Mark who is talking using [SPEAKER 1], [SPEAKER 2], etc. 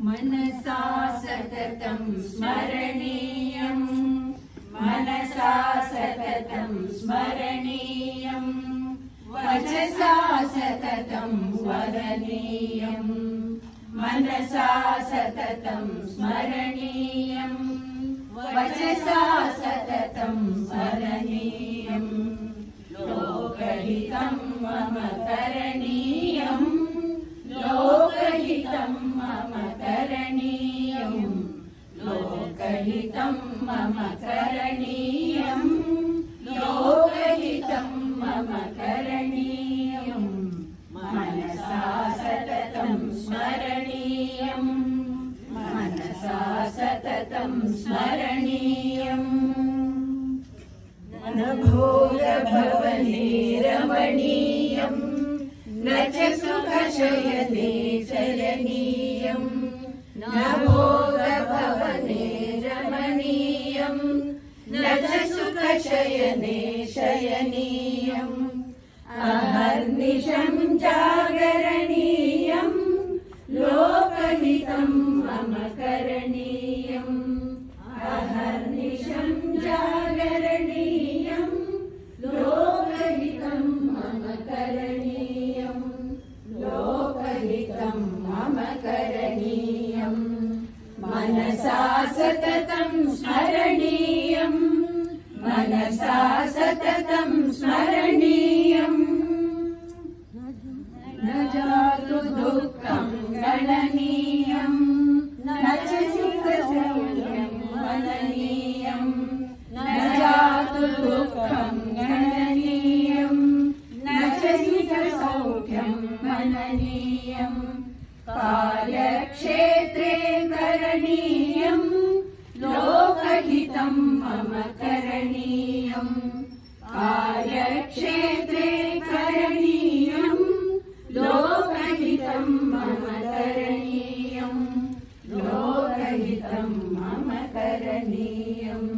[SPEAKER 1] मनसा सततं स्मरणीयम्। मनसा सततं स्मरणीयम्। वचसा सततं वदनीयम्। मनसा सततं स्मरणीयम्। वचसा सततं स्मरणीयम्। लोकहितं मम करणीयम् लोकहितं मम करणीयम् मम करणीयम् मनसा सततं स्मरणीयम् मनसा सततं स्मरणीयम् न भोगभवने रमणीयम् न च सुखशयने चरणीयम् न भोगभवने न च सुखशयने शयनीयम्। अहर्निशम् जागरणीयम्। लोकहितं मम करणीयम्। अहर्निशम् जागरणीयम्। लोकहितं मम करणीयम्। लोकहितं मम करणीयम् मनसा सततं स्मरणीयम्। मनसा सततं स्मरणीयम्। न जातु दुःखम् गणनीयम्। न च सुखसौख्यम् मननीयम्। न जातु दुःखम् गणनीयम्। न च सुखसौख्यम् मननीयम्। कार्यक्षेत्रे करणीयम्। कार्यक्षेत्रे करणीयम्। लोकहितम् मम करणीयम्। लोकहितम् मम करणीयम्।